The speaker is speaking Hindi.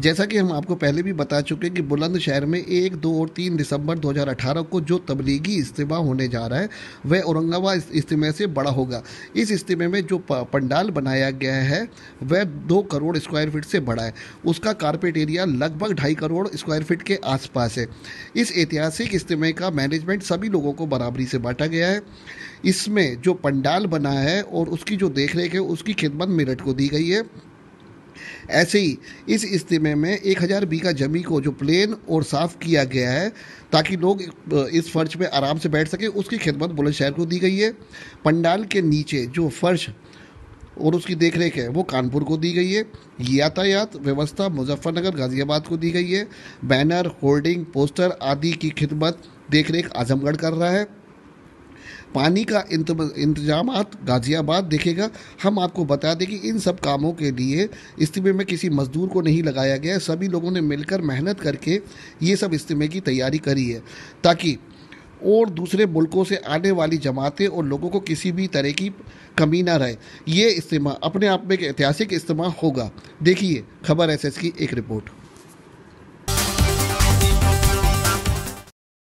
जैसा कि हम आपको पहले भी बता चुके हैं कि बुलंदशहर में एक, दो और तीन दिसंबर 2018 को जो तबलीगी इज्तिमा होने जा रहा है, वह औरंगाबाद इज्तिमे से बड़ा होगा। इस इज्तिमे में जो पंडाल बनाया गया है, वह दो करोड़ स्क्वायर फीट से बड़ा है। उसका कारपेट एरिया लगभग ढाई करोड़ स्क्वायर फीट के आसपास है। इस ऐतिहासिक इज्तिमे का मैनेजमेंट सभी लोगों को बराबरी से बांटा गया है। इसमें जो पंडाल बना है और उसकी जो देख रेख है, उसकी खिदमत मेरठ को दी गई है। ऐसे ही इस इज्तिमे में एक हज़ार बीघा जमी को जो प्लेन और साफ़ किया गया है, ताकि लोग इस फर्श पे आराम से बैठ सकें, उसकी खिदमत बुलंदशहर को दी गई है। पंडाल के नीचे जो फर्श और उसकी देख रेख है, वो कानपुर को दी गई है। यातायात व्यवस्था मुजफ्फरनगर, गाज़ियाबाद को दी गई है। बैनर, होर्डिंग, पोस्टर आदि की खिदमत देख रेख आजमगढ़ कर रहा है। पानी का इंतज़ाम गाज़ियाबाद देखेगा। हम आपको बता दें कि इन सब कामों के लिए इज्तिमे में किसी मजदूर को नहीं लगाया गया। सभी लोगों ने मिलकर मेहनत करके ये सब इज्तिमे की तैयारी करी है, ताकि और दूसरे मुल्कों से आने वाली जमातें और लोगों को किसी भी तरह की कमी ना रहे। ये इज्तिमा अपने आप में एक ऐतिहासिक इज्तिमा होगा। देखिए, खबर एस की एक रिपोर्ट।